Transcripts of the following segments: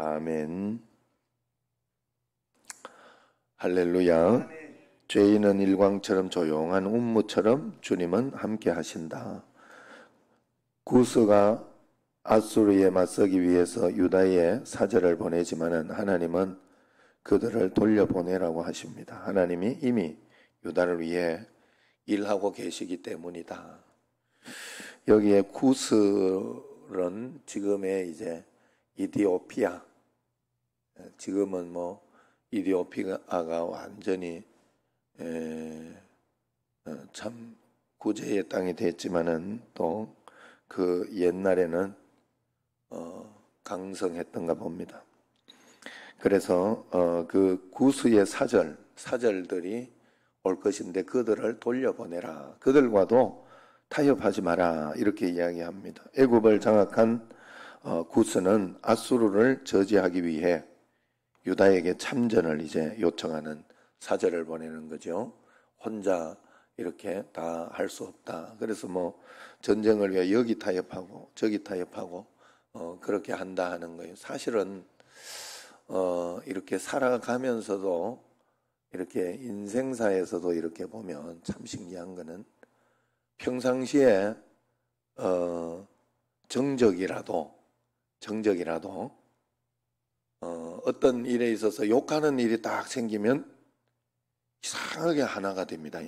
아멘. 할렐루야. 죄인은 일광처럼 조용한 운무처럼 주님은 함께 하신다. 구스가 아수르에 맞서기 위해서 유다에 사절을 보내지만은 하나님은 그들을 돌려보내라고 하십니다. 하나님이 이미 유다를 위해 일하고 계시기 때문이다. 여기에 구스는 지금의 이제 이디오피아, 지금은 뭐 이디오피아가 완전히 어, 참 구제의 땅이 됐지만은 또 그 옛날에는 어, 강성했던가 봅니다. 그래서 어, 그 구수의 사절 사절들이 올 것인데 그들을 돌려보내라. 그들과도 타협하지 마라. 이렇게 이야기합니다. 애굽을 장악한 어, 구스는 아수르를 저지하기 위해 유다에게 참전을 이제 요청하는 사절을 보내는 거죠. 혼자 이렇게 다 할 수 없다. 그래서 뭐 전쟁을 위해 여기 타협하고 저기 타협하고 어, 그렇게 한다 하는 거예요. 사실은 어, 이렇게 살아가면서도 이렇게 인생사에서도 이렇게 보면 참 신기한 거는 평상시에 어, 정적이라도 정적이라도 어, 어떤 일에 있어서 욕하는 일이 딱 생기면 이상하게 하나가 됩니다.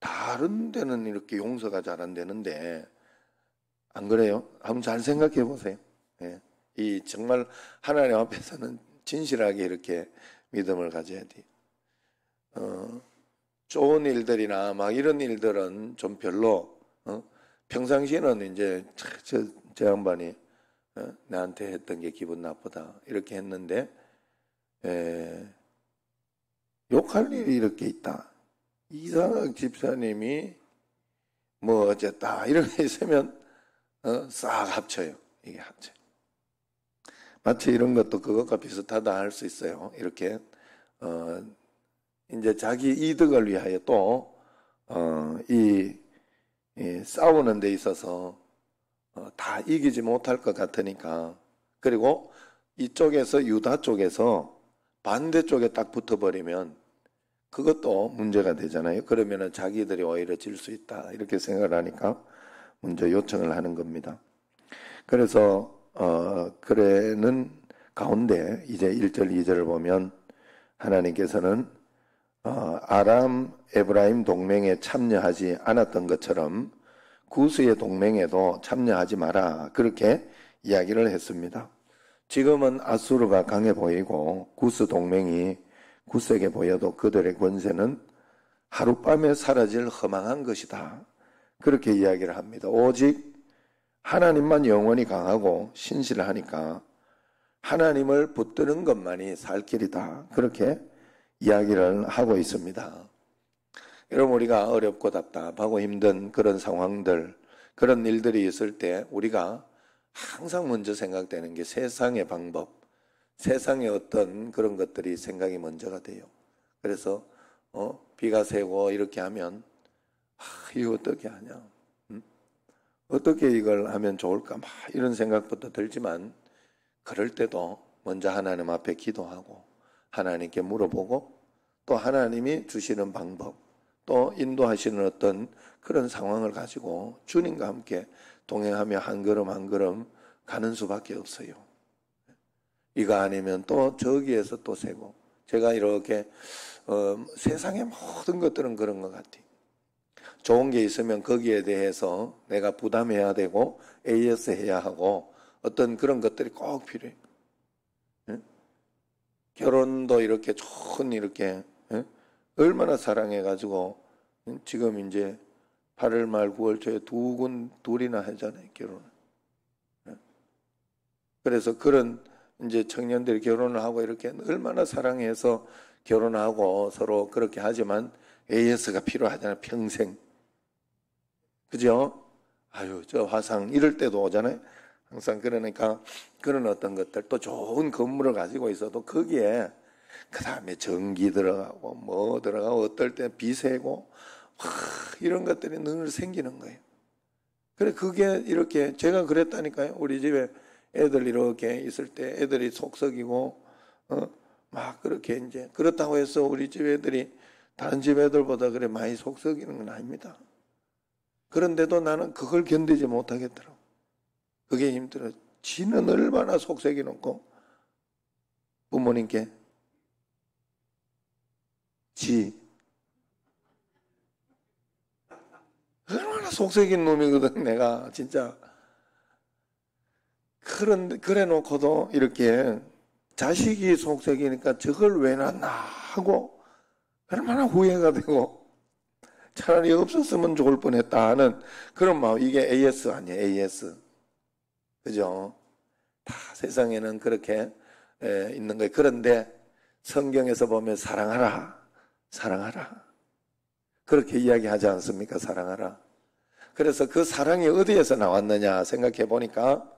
다른 데는 이렇게 용서가 잘 안 되는데 안 그래요? 한번 잘 생각해 보세요. 예. 이 정말 하나님 앞에서는 진실하게 이렇게 믿음을 가져야 돼요. 어, 좋은 일들이나 막 이런 일들은 좀 별로 어? 평상시에는 이제 저, 저 양반이 어? 나한테 했던 게 기분 나쁘다 이렇게 했는데 에, 욕할 일이 이렇게 있다. 이상학 집사님이 뭐 어쨌다 이런 게 있으면 어, 싹 합쳐요. 이게 합쳐. 마치 이런 것도 그것과 비슷하다 할 수 있어요. 이렇게 어, 이제 자기 이득을 위하여 또 어, 싸우는 데 있어서 어, 다 이기지 못할 것 같으니까 그리고 이쪽에서 유다 쪽에서 반대쪽에 딱 붙어버리면 그것도 문제가 되잖아요. 그러면은 자기들이 오히려 질 수 있다. 이렇게 생각을 하니까 먼저 요청을 하는 겁니다. 그래서, 어, 그래는 가운데 이제 1절, 2절을 보면 하나님께서는 어, 아람 에브라임 동맹에 참여하지 않았던 것처럼 구스의 동맹에도 참여하지 마라. 그렇게 이야기를 했습니다. 지금은 아수르가 강해 보이고 구스 동맹이 구스에게 보여도 그들의 권세는 하룻밤에 사라질 허망한 것이다. 그렇게 이야기를 합니다. 오직 하나님만 영원히 강하고 신실하니까 하나님을 붙드는 것만이 살 길이다. 그렇게 이야기를 하고 있습니다. 여러분, 우리가 어렵고 답답하고 힘든 그런 상황들, 그런 일들이 있을 때 우리가 항상 먼저 생각되는 게 세상의 방법, 세상의 어떤 그런 것들이 생각이 먼저가 돼요. 그래서 어, 비가 새고 이렇게 하면 아, 이거 어떻게 하냐? 음? 어떻게 이걸 하면 좋을까? 막 이런 생각부터 들지만 그럴 때도 먼저 하나님 앞에 기도하고 하나님께 물어보고 또 하나님이 주시는 방법 또 인도하시는 어떤 그런 상황을 가지고 주님과 함께 동행하며 한 걸음 한 걸음 가는 수밖에 없어요. 이거 아니면 또 저기에서 또 세고 제가 이렇게 어, 세상의 모든 것들은 그런 것 같아요. 좋은 게 있으면 거기에 대해서 내가 부담해야 되고 AS 해야 하고 어떤 그런 것들이 꼭 필요해요. 예? 결혼도 이렇게 좋은 이렇게 예? 얼마나 사랑해가지고 지금 이제 8월 말 9월 초에 두 군 둘이나 하잖아요 결혼을. 예? 그래서 그런 이제 청년들이 결혼을 하고 이렇게 얼마나 사랑해서 결혼하고 서로 그렇게 하지만 AS가 필요하잖아요 평생. 그죠? 아유 저 화상 이럴 때도 오잖아요. 항상 그러니까 그런 어떤 것들 또 좋은 건물을 가지고 있어도 거기에 그 다음에 전기 들어가고 뭐 들어가고 어떨 때 비세고 와, 이런 것들이 늘 생기는 거예요. 그래 그게 이렇게 제가 그랬다니까요. 우리 집에 애들 이렇게 있을 때 애들이 속썩이고 어? 막 그렇게 이제 그렇다고 해서 우리 집 애들이 다른 집 애들보다 그래 많이 속썩이는 건 아닙니다. 그런데도 나는 그걸 견디지 못하겠더라고. 그게 힘들어. 지는 얼마나 속색이 놓고 부모님께 지. 얼마나 속색인 놈이거든 내가. 진짜. 그런 그래 놓고도 이렇게 자식이 속색이니까 저걸 왜 낳나 하고 얼마나 후회가 되고 차라리 없었으면 좋을 뻔했다 하는 그런 마음. 이게 AS 아니에요 AS 그죠? 다 세상에는 그렇게 있는 거예요. 그런데 성경에서 보면 사랑하라, 사랑하라. 그렇게 이야기하지 않습니까? 사랑하라. 그래서 그 사랑이 어디에서 나왔느냐 생각해 보니까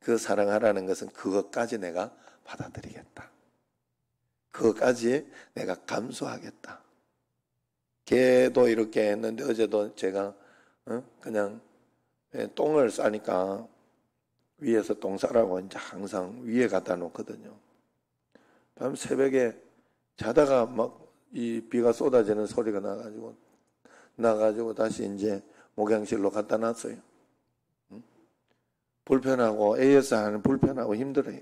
그 사랑하라는 것은 그것까지 내가 받아들이겠다. 그것까지 내가 감수하겠다. 개도 이렇게 했는데 어제도 제가 어? 그냥 똥을 싸니까 위에서 똥 싸라고 이제 항상 위에 갖다 놓거든요. 밤 새벽에 자다가 막 이 비가 쏟아지는 소리가 나가지고 나가지고 다시 이제 목양실로 갖다 놨어요. 불편하고 AS 하는 불편하고 힘들어요.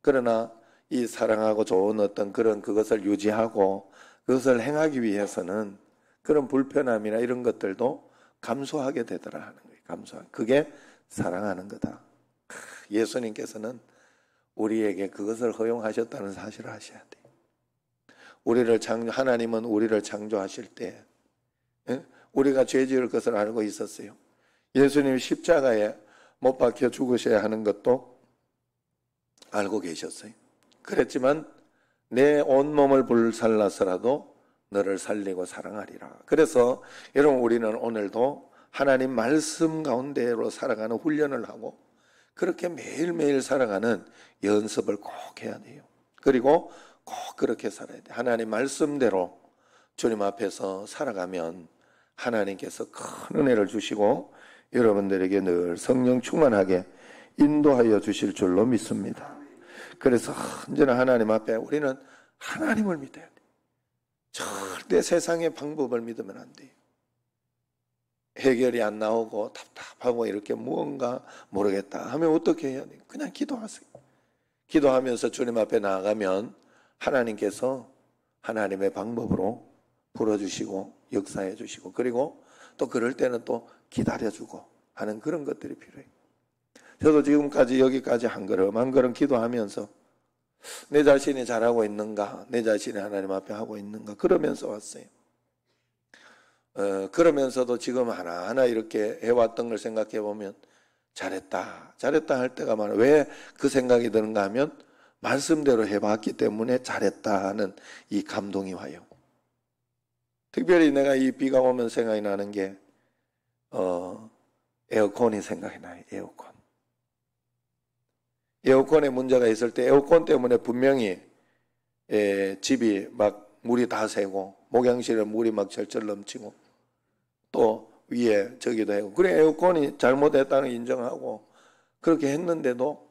그러나 이 사랑하고 좋은 어떤 그런 그것을 유지하고 그것을 행하기 위해서는 그런 불편함이나 이런 것들도 감수하게 되더라 하는 거예요. 감수하. 그게 사랑하는 거다. 예수님께서는 우리에게 그것을 허용하셨다는 사실을 아셔야 돼. 우리를 창조, 하나님은 우리를 창조하실 때, 우리가 죄 지을 것을 알고 있었어요. 예수님이 십자가에 못 박혀 죽으셔야 하는 것도 알고 계셨어요. 그랬지만 내 온몸을 불살라서라도 너를 살리고 사랑하리라. 그래서 여러분 우리는 오늘도 하나님 말씀 가운데로 살아가는 훈련을 하고 그렇게 매일매일 살아가는 연습을 꼭 해야 돼요. 그리고 꼭 그렇게 살아야 돼. 하나님 말씀대로 주님 앞에서 살아가면 하나님께서 큰 은혜를 주시고 여러분들에게 늘 성령 충만하게 인도하여 주실 줄로 믿습니다. 그래서 언제나 하나님 앞에 우리는 하나님을 믿어야 돼. 절대 세상의 방법을 믿으면 안 돼요. 해결이 안 나오고 답답하고 이렇게 무언가 모르겠다 하면 어떻게 해야 돼요? 그냥 기도하세요. 기도하면서 주님 앞에 나아가면 하나님께서 하나님의 방법으로 풀어주시고 역사해 주시고 그리고 또 그럴 때는 또 기다려주고 하는 그런 것들이 필요해요. 저도 지금까지 여기까지 한 걸음 한 걸음 기도하면서 내 자신이 잘하고 있는가 내 자신이 하나님 앞에 하고 있는가 그러면서 왔어요. 어, 그러면서도 지금 하나하나 이렇게 해왔던 걸 생각해 보면 잘했다, 잘했다 할 때가 많아. 왜그 생각이 드는가 하면 말씀대로 해봤기 때문에 잘했다 하는 이 감동이 와요. 특별히 내가 이 비가 오면 생각이 나는 게, 어, 에어컨이 생각이 나요, 에어컨. 에어컨에 문제가 있을 때 에어컨 때문에 분명히 에, 집이 막 물이 다 새고 목양실에 물이 막 절절 넘치고 또 위에 저기도 하고 그래 에어컨이 잘못했다는 인정하고 그렇게 했는데도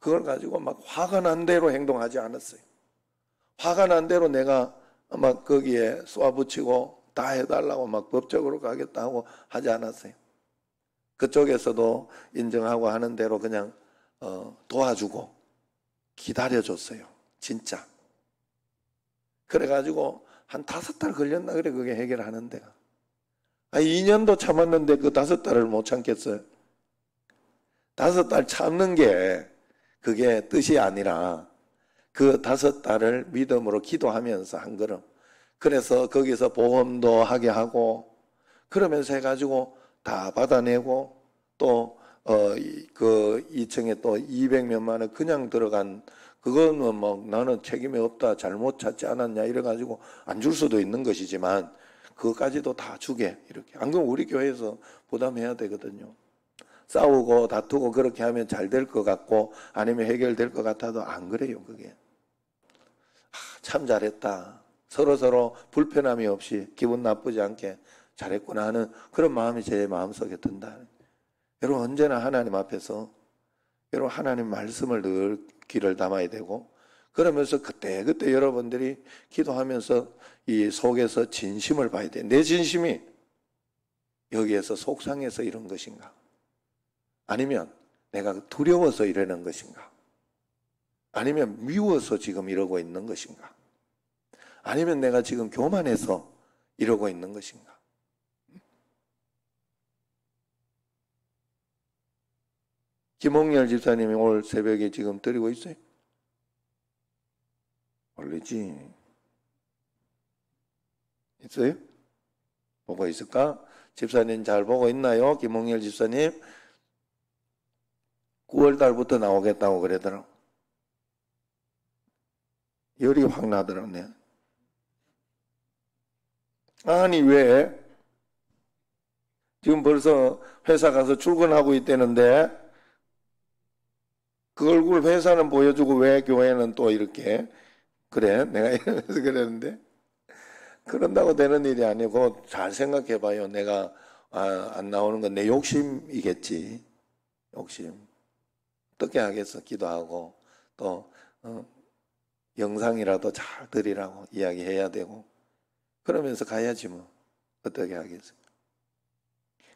그걸 가지고 막 화가 난 대로 행동하지 않았어요. 화가 난 대로 내가 막 거기에 쏘아붙이고 다 해달라고 막 법적으로 가겠다 고 하지 않았어요. 그쪽에서도 인정하고 하는 대로 그냥 어, 도와주고 기다려줬어요. 진짜. 그래가지고 한 다섯 달 걸렸나 그래 그게 해결하는 데가. 아, 2년도 참았는데 그 다섯 달을 못 참겠어요. 다섯 달 참는 게 그게 뜻이 아니라 그 다섯 달을 믿음으로 기도하면서 한 걸음. 그래서 거기서 보험도 하게 하고 그러면서 해가지고 다 받아내고 또 어, 그 2층에 또 200몇만 원 그냥 들어간 그거는 뭐 나는 책임이 없다 잘못 찾지 않았냐 이래가지고 안 줄 수도 있는 것이지만 그것까지도 다 주게 이렇게 안 그러면 우리 교회에서 부담해야 되거든요. 싸우고 다투고 그렇게 하면 잘 될 것 같고 아니면 해결될 것 같아도 안 그래요 그게. 아, 참 잘했다. 서로 서로 불편함이 없이 기분 나쁘지 않게 잘했구나 하는 그런 마음이 제 마음속에 든다. 여러분 언제나 하나님 앞에서 여러분 하나님 말씀을 늘 귀를 담아야 되고 그러면서 그때 그때 여러분들이 기도하면서 이 속에서 진심을 봐야 돼. 내 진심이 여기에서 속상해서 이런 것인가? 아니면 내가 두려워서 이러는 것인가? 아니면 미워서 지금 이러고 있는 것인가? 아니면 내가 지금 교만해서 이러고 있는 것인가? 김홍열 집사님이 오늘 새벽에 지금 드리고 있어요? 모르지. 있어요? 보고 있을까? 집사님 잘 보고 있나요? 김홍열 집사님? 9월 달부터 나오겠다고 그러더라고. 열이 확 나더라고, 네. 아니, 왜? 지금 벌써 회사 가서 출근하고 있다는데, 그 얼굴 회사는 보여주고 왜 교회는 또 이렇게, 그래? 내가 이러면서 그랬는데, 그런다고 되는 일이 아니고, 잘 생각해 봐요. 내가, 아, 안 나오는 건 내 욕심이겠지. 욕심. 어떻게 하겠어? 기도하고, 또, 어, 영상이라도 잘 드리라고 이야기해야 되고 그러면서 가야지 뭐 어떻게 하겠어요?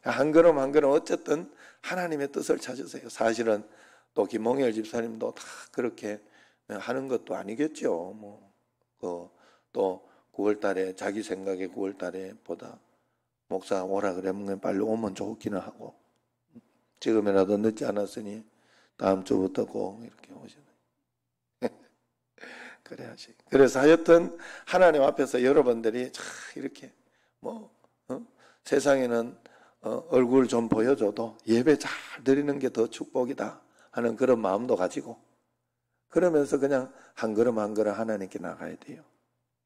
한 걸음 한 걸음 어쨌든 하나님의 뜻을 찾으세요. 사실은 또 김홍열 집사님도 다 그렇게 하는 것도 아니겠죠. 뭐 그 또 9월 달에 자기 생각에 9월 달에 보다 목사 오라 그러면 빨리 오면 좋기는 하고 지금이라도 늦지 않았으니 다음 주부터 꼭 이렇게 오시는. 그래야지. 그래서 하여튼 하나님 앞에서 여러분들이 이렇게 뭐 어? 세상에는 어, 얼굴 좀 보여줘도 예배 잘 드리는 게 더 축복이다 하는 그런 마음도 가지고 그러면서 그냥 한 걸음 한 걸음 하나님께 나가야 돼요.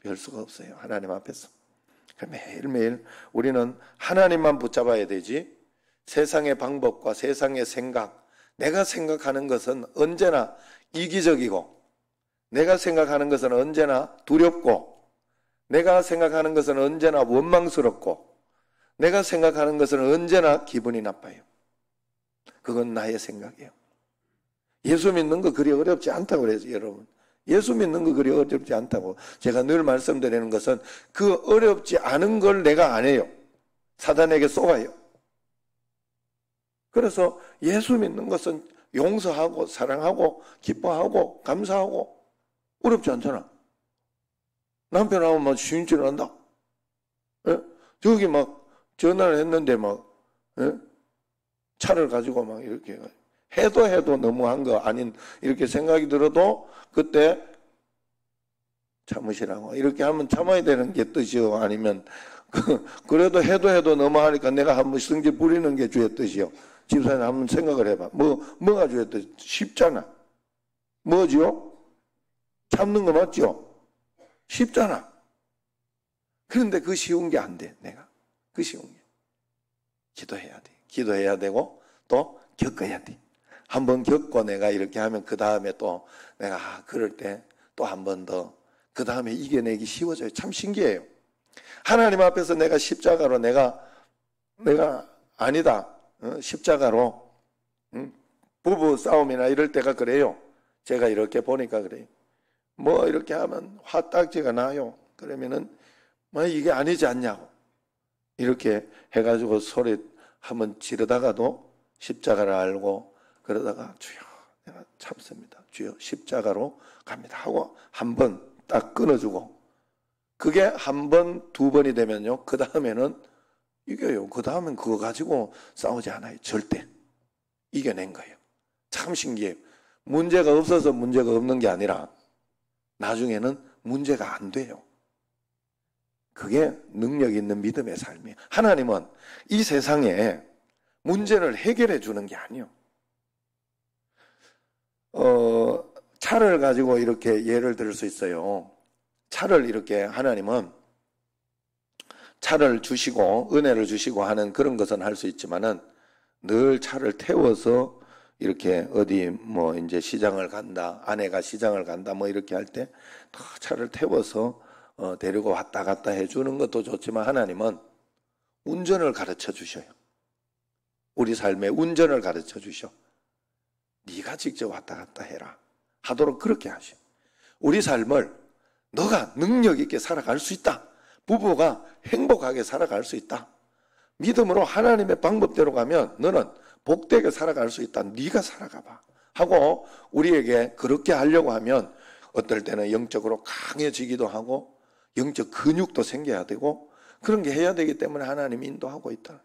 별 수가 없어요. 하나님 앞에서. 매일매일 우리는 하나님만 붙잡아야 되지 세상의 방법과 세상의 생각, 내가 생각하는 것은 언제나 이기적이고 내가 생각하는 것은 언제나 두렵고, 내가 생각하는 것은 언제나 원망스럽고, 내가 생각하는 것은 언제나 기분이 나빠요. 그건 나의 생각이에요. 예수 믿는 거 그리 어렵지 않다고 그래서 여러분. 예수 믿는 거 그리 어렵지 않다고. 제가 늘 말씀드리는 것은 그 어렵지 않은 걸 내가 안 해요. 사단에게 쏘아요. 그래서 예수 믿는 것은 용서하고 사랑하고 기뻐하고 감사하고 어렵지 않잖아. 남편하고 막 쉬운 줄 안다. 예? 저기 막 전화를 했는데 막 예? 차를 가지고 막 이렇게 해도 해도 너무한 거 아닌 이렇게 생각이 들어도 그때 참으시라고 이렇게 하면 참아야 되는 게 뜻이요 아니면 그, 그래도 해도 해도 너무하니까 내가 한번 성질 부리는 게 주의 뜻이요 집사님 한번 생각을 해봐 뭐 뭐가 뜻 쉽잖아 뭐지요? 참는 거 맞죠? 쉽잖아. 그런데 그 쉬운 게 안 돼, 내가. 그 쉬운 게. 기도해야 돼. 기도해야 되고, 또 겪어야 돼. 한번 겪고 내가 이렇게 하면 그 다음에 또 내가 아, 그럴 때 또 한 번 더, 그 다음에 이겨내기 쉬워져요. 참 신기해요. 하나님 앞에서 내가 십자가로 내가, 내가 아니다. 어? 십자가로, 응? 부부 싸움이나 이럴 때가 그래요. 제가 이렇게 보니까 그래요. 뭐 이렇게 하면 화딱지가 나요. 그러면은 뭐 이게 아니지 않냐고. 이렇게 해가지고 소리 한번 지르다가도 십자가를 알고 그러다가 주여 내가 참습니다. 주여 십자가로 갑니다 하고 한 번 딱 끊어주고 그게 한 번, 두 번이 되면요. 그 다음에는 이겨요. 그 다음엔 그거 가지고 싸우지 않아요. 절대. 이겨낸 거예요. 참 신기해요. 문제가 없어서 문제가 없는 게 아니라 나중에는 문제가 안 돼요. 그게 능력 있는 믿음의 삶이에요. 하나님은 이 세상에 문제를 해결해 주는 게 아니에요. 어, 차를 가지고 이렇게 예를 들 수 있어요. 차를 이렇게 하나님은 차를 주시고 은혜를 주시고 하는 그런 것은 할 수 있지만은 늘 차를 태워서 이렇게 어디 뭐 이제 시장을 간다, 아내가 시장을 간다, 뭐 이렇게 할 때 차를 태워서 어, 데리고 왔다 갔다 해주는 것도 좋지만 하나님은 운전을 가르쳐 주셔요. 우리 삶의 운전을 가르쳐 주셔. 네가 직접 왔다 갔다 해라. 하도록 그렇게 하시오. 우리 삶을 너가 능력 있게 살아갈 수 있다. 부부가 행복하게 살아갈 수 있다. 믿음으로 하나님의 방법대로 가면 너는 복되게 살아갈 수 있다. 네가 살아가 봐. 하고 우리에게 그렇게 하려고 하면 어떨 때는 영적으로 강해지기도 하고 영적 근육도 생겨야 되고 그런 게 해야 되기 때문에 하나님 인도하고 있다.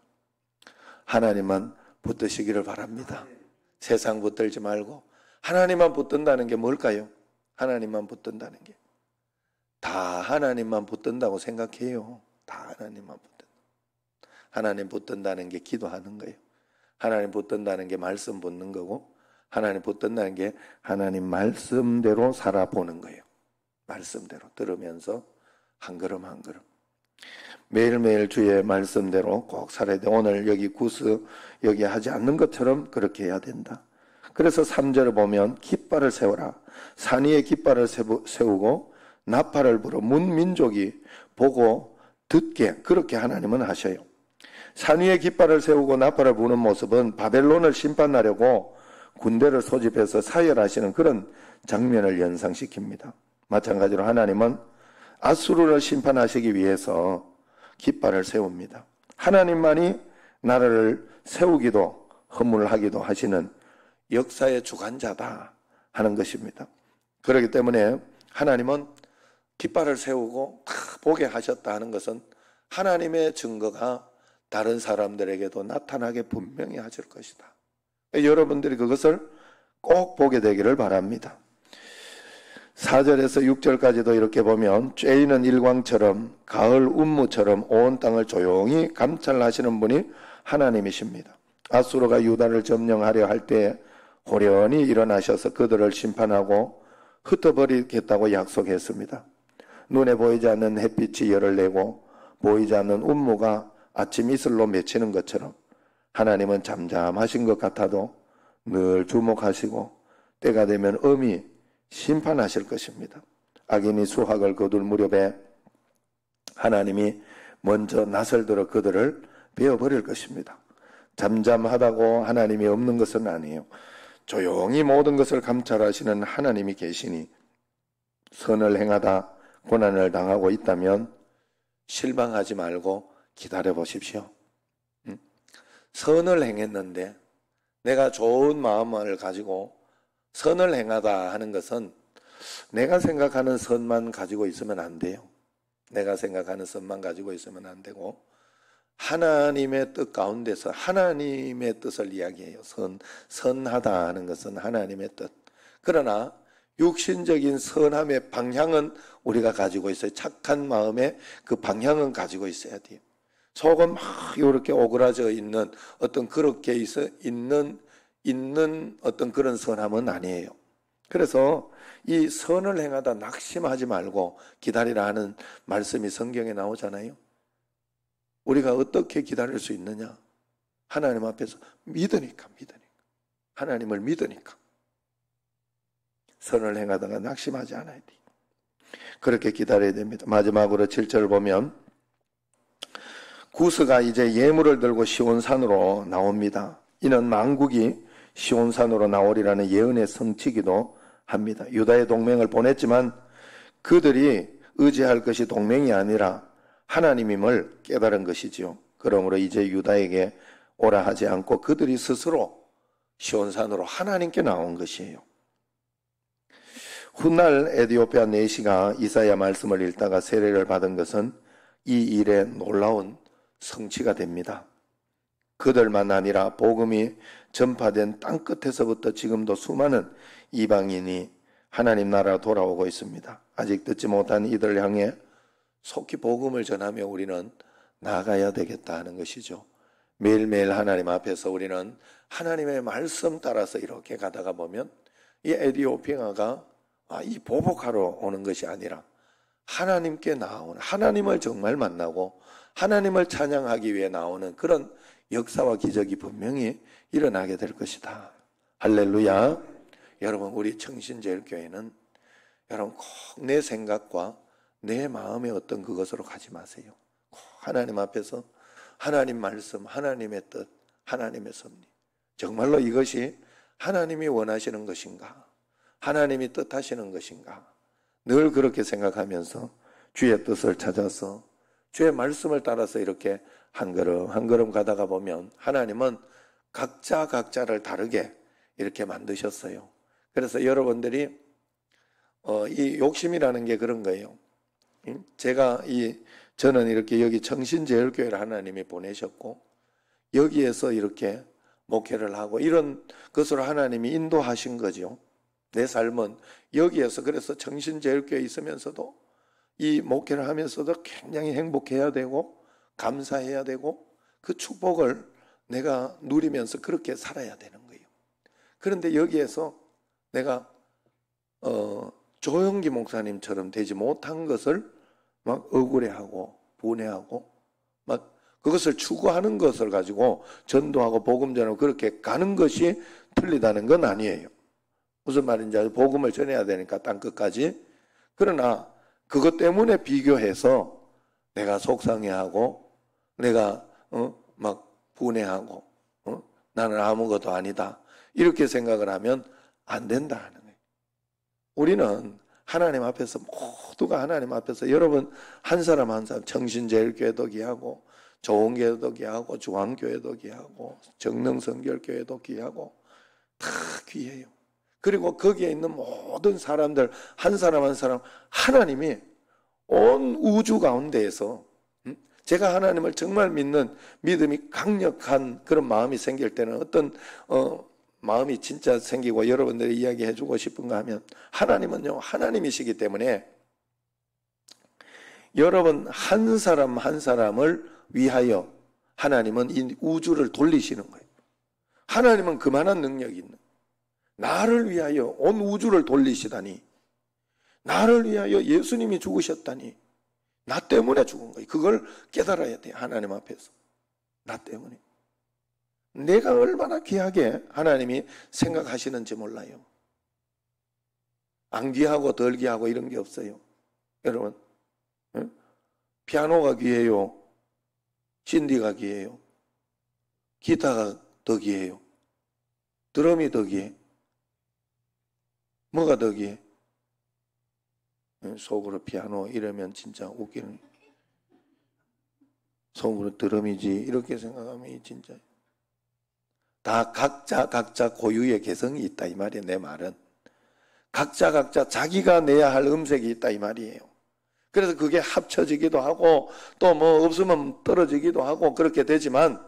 하나님만 붙드시기를 바랍니다. 세상 붙들지 말고 하나님만 붙든다는 게 뭘까요? 하나님만 붙든다는 게. 다 하나님만 붙든다고 생각해요. 다 하나님만 붙든. 하나님 붙든다는 게 기도하는 거예요. 하나님 붙든다는 게 말씀 붙는 거고 하나님 붙든다는 게 하나님 말씀대로 살아보는 거예요. 말씀대로 들으면서 한 걸음 한 걸음. 매일매일 주의 말씀대로 꼭 살아야 돼. 오늘 여기 구스 여기 하지 않는 것처럼 그렇게 해야 된다. 그래서 3절을 보면 깃발을 세워라. 산 위에 깃발을 세우고 나팔을 불어 문 민족이 보고 듣게 그렇게 하나님은 하셔요. 산 위에 깃발을 세우고 나팔을 부는 모습은 바벨론을 심판하려고 군대를 소집해서 사열하시는 그런 장면을 연상시킵니다. 마찬가지로 하나님은 아수르를 심판하시기 위해서 깃발을 세웁니다. 하나님만이 나라를 세우기도 허물하기도 하시는 역사의 주관자다 하는 것입니다. 그렇기 때문에 하나님은 깃발을 세우고 다 보게 하셨다 하는 것은 하나님의 증거가 다른 사람들에게도 나타나게 분명히 하실 것이다. 여러분들이 그것을 꼭 보게 되기를 바랍니다. 4절에서 6절까지도 이렇게 보면 쬐이는 일광처럼 가을 운무처럼 온 땅을 조용히 감찰하시는 분이 하나님이십니다. 아수르가 유다를 점령하려 할때 호련히 일어나셔서 그들을 심판하고 흩어버리겠다고 약속했습니다. 눈에 보이지 않는 햇빛이 열을 내고 보이지 않는 운무가 아침 이슬로 맺히는 것처럼 하나님은 잠잠하신 것 같아도 늘 주목하시고 때가 되면 엄히 심판하실 것입니다. 악인이 수학을 거둘 무렵에 하나님이 먼저 낯을 들어 그들을 베어버릴 것입니다. 잠잠하다고 하나님이 없는 것은 아니에요. 조용히 모든 것을 감찰하시는 하나님이 계시니 선을 행하다 고난을 당하고 있다면 실망하지 말고 기다려 보십시오. 선을 행했는데 내가 좋은 마음을 가지고 선을 행하다 하는 것은 내가 생각하는 선만 가지고 있으면 안 돼요. 내가 생각하는 선만 가지고 있으면 안 되고 하나님의 뜻 가운데서 하나님의 뜻을 이야기해요. 선 선하다 하는 것은 하나님의 뜻. 그러나 육신적인 선함의 방향은 우리가 가지고 있어요. 착한 마음의 그 방향은 가지고 있어야 돼요. 속은 막 이렇게 오그라져 있는 어떤 그렇게 있어 있는 있는 어떤 그런 선함은 아니에요. 그래서 이 선을 행하다 낙심하지 말고 기다리라 하는 말씀이 성경에 나오잖아요. 우리가 어떻게 기다릴 수 있느냐? 하나님 앞에서 믿으니까, 믿으니까. 하나님을 믿으니까. 선을 행하다가 낙심하지 않아야 돼. 그렇게 기다려야 됩니다. 마지막으로 7절을 보면 구스가 이제 예물을 들고 시온산으로 나옵니다. 이는 망국이 시온산으로 나오리라는 예언의 성취기도 합니다. 유다의 동맹을 보냈지만 그들이 의지할 것이 동맹이 아니라 하나님임을 깨달은 것이지요. 그러므로 이제 유다에게 오라 하지 않고 그들이 스스로 시온산으로 하나님께 나온 것이에요. 훗날 에디오피아 내시가 이사야 말씀을 읽다가 세례를 받은 것은 이 일의 놀라운 성취가 됩니다. 그들만 아니라 복음이 전파된 땅 끝에서부터 지금도 수많은 이방인이 하나님 나라 돌아오고 있습니다. 아직 듣지 못한 이들을 향해 속히 복음을 전하며 우리는 나가야 되겠다 하는 것이죠. 매일매일 하나님 앞에서 우리는 하나님의 말씀 따라서 이렇게 가다가 보면 이 에디오피아가 아, 이 보복하러 오는 것이 아니라 하나님께 나오는 하나님을 정말 만나고 하나님을 찬양하기 위해 나오는 그런 역사와 기적이 분명히 일어나게 될 것이다. 할렐루야. 여러분 우리 청신제일교회는 여러분 꼭 내 생각과 내 마음의 어떤 그것으로 가지 마세요. 꼭 하나님 앞에서 하나님 말씀, 하나님의 뜻, 하나님의 섭리. 정말로 이것이 하나님이 원하시는 것인가? 하나님이 뜻하시는 것인가? 늘 그렇게 생각하면서 주의 뜻을 찾아서 주의 말씀을 따라서 이렇게 한 걸음 한 걸음 가다가 보면 하나님은 각자 각자를 다르게 이렇게 만드셨어요. 그래서 여러분들이 어, 이 욕심이라는 게 그런 거예요. 제가 이 저는 이렇게 여기 정신제일교회를 하나님이 보내셨고 여기에서 이렇게 목회를 하고 이런 것으로 하나님이 인도하신 거죠. 내 삶은 여기에서 그래서 정신제일교회에 있으면서도 이 목회를 하면서도 굉장히 행복해야 되고 감사해야 되고 그 축복을 내가 누리면서 그렇게 살아야 되는 거예요. 그런데 여기에서 내가 어, 조영기 목사님처럼 되지 못한 것을 막 억울해하고 분해하고 막 그것을 추구하는 것을 가지고 전도하고 복음 전하고 그렇게 가는 것이 틀리다는 건 아니에요. 무슨 말인지 복음을 전해야 되니까 땅 끝까지. 그러나 그것 때문에 비교해서 내가 속상해하고 내가 어? 막 분해하고 어? 나는 아무것도 아니다 이렇게 생각을 하면 안 된다는 거예요. 우리는 하나님 앞에서 모두가 하나님 앞에서 여러분 한 사람 한 사람 정신제일교회도 귀하고 좋은 교회도 귀하고 중앙교회도 귀하고 정능성결교회도 귀하고 다 귀해요. 그리고 거기에 있는 모든 사람들 한 사람 한 사람 하나님이 온 우주 가운데에서 음? 제가 하나님을 정말 믿는 믿음이 강력한 그런 마음이 생길 때는 어떤 어, 마음이 진짜 생기고 여러분들이 이야기해 주고 싶은가 하면 하나님은요 하나님이시기 때문에 여러분 한 사람 한 사람을 위하여 하나님은 이 우주를 돌리시는 거예요. 하나님은 그만한 능력이 있는 나를 위하여 온 우주를 돌리시다니 나를 위하여 예수님이 죽으셨다니 나 때문에 죽은 거예요. 그걸 깨달아야 돼요. 하나님 앞에서. 나 때문에. 내가 얼마나 귀하게 하나님이 생각하시는지 몰라요. 안 귀하고 덜 귀하고 이런 게 없어요. 여러분, 피아노가 귀해요. 신디가 귀해요. 기타가 더 귀해요. 드럼이 더 귀해. 뭐가 더 귀해? 속으로 피아노 이러면 진짜 웃기는. 속으로 드럼이지 이렇게 생각하면 진짜 다 각자 각자 고유의 개성이 있다 이 말이에요. 내 말은 각자 각자 자기가 내야 할 음색이 있다 이 말이에요. 그래서 그게 합쳐지기도 하고 또 뭐 없으면 떨어지기도 하고 그렇게 되지만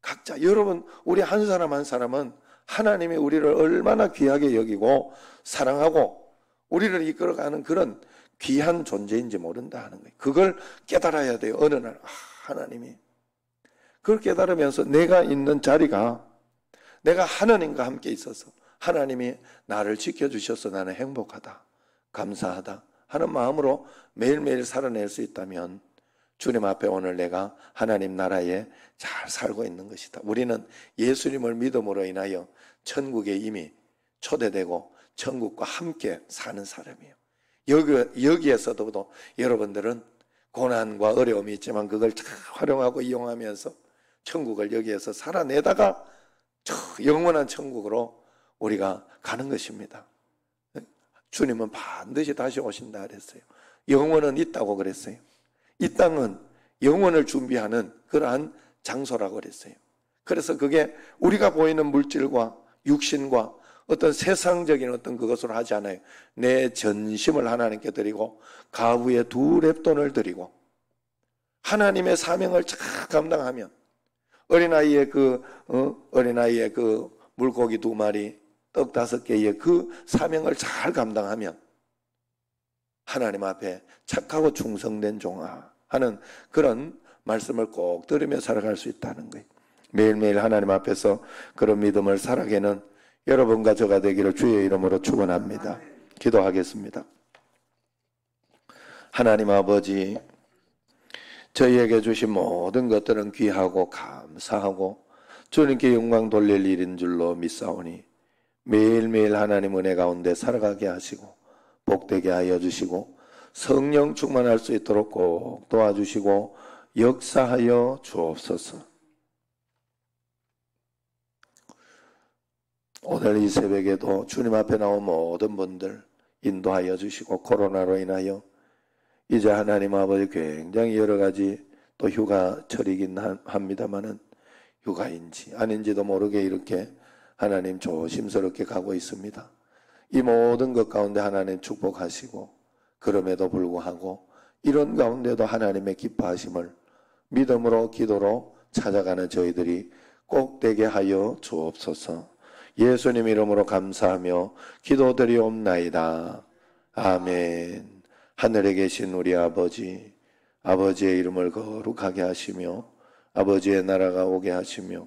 각자 여러분 우리 한 사람 한 사람은 하나님이 우리를 얼마나 귀하게 여기고 사랑하고 우리를 이끌어가는 그런 귀한 존재인지 모른다 하는 거예요. 그걸 깨달아야 돼요. 어느 날 아, 하나님이 그걸 깨달으면서 내가 있는 자리가 내가 하나님과 함께 있어서 하나님이 나를 지켜주셔서 나는 행복하다, 감사하다 하는 마음으로 매일매일 살아낼 수 있다면 주님 앞에 오늘 내가 하나님 나라에 잘 살고 있는 것이다. 우리는 예수님을 믿음으로 인하여 천국에 이미 초대되고 천국과 함께 사는 사람이에요. 여기, 여기에서도 여러분들은 고난과 어려움이 있지만 그걸 잘 활용하고 이용하면서 천국을 여기에서 살아내다가 영원한 천국으로 우리가 가는 것입니다. 주님은 반드시 다시 오신다 그랬어요. 영원은 있다고 그랬어요. 이 땅은 영원을 준비하는 그러한 장소라고 그랬어요. 그래서 그게 우리가 보이는 물질과 육신과 어떤 세상적인 어떤 그것으로 하지 않아요. 내 전심을 하나님께 드리고 가부에 두 랩돈을 드리고 하나님의 사명을 잘 감당하면 어린아이의 그, 어? 어린아이의 그 물고기 두 마리, 떡 다섯 개의 그 사명을 잘 감당하면 하나님 앞에 착하고 충성된 종아 하는 그런 말씀을 꼭 들으며 살아갈 수 있다는 거예요. 매일매일 하나님 앞에서 그런 믿음을 살아가는 여러분과 저가 되기를 주의 이름으로 축원합니다. 기도하겠습니다. 하나님 아버지 저희에게 주신 모든 것들은 귀하고 감사하고 주님께 영광 돌릴 일인 줄로 믿사오니 매일매일 하나님 은혜 가운데 살아가게 하시고 복되게 하여 주시고 성령 충만할 수 있도록 꼭 도와주시고 역사하여 주옵소서. 오늘 이 새벽에도 주님 앞에 나온 모든 분들 인도하여 주시고 코로나로 인하여 이제 하나님 아버지 굉장히 여러 가지 또 휴가철이긴 합니다만은 휴가인지 아닌지도 모르게 이렇게 하나님 조심스럽게 가고 있습니다. 이 모든 것 가운데 하나님 축복하시고 그럼에도 불구하고 이런 가운데도 하나님의 기뻐하심을 믿음으로 기도로 찾아가는 저희들이 꼭 되게 하여 주옵소서. 예수님 이름으로 감사하며 기도드리옵나이다. 아멘. 하늘에 계신 우리 아버지, 아버지의 이름을 거룩하게 하시며 아버지의 나라가 오게 하시며